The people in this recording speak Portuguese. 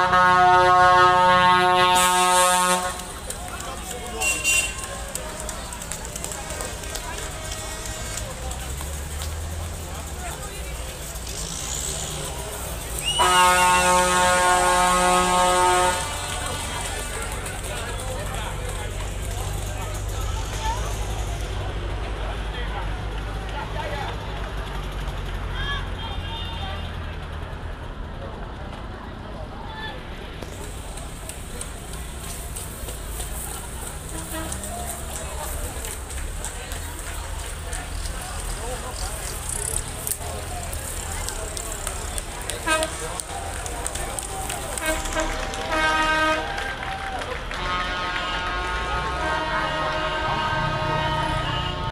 Música Obrigado.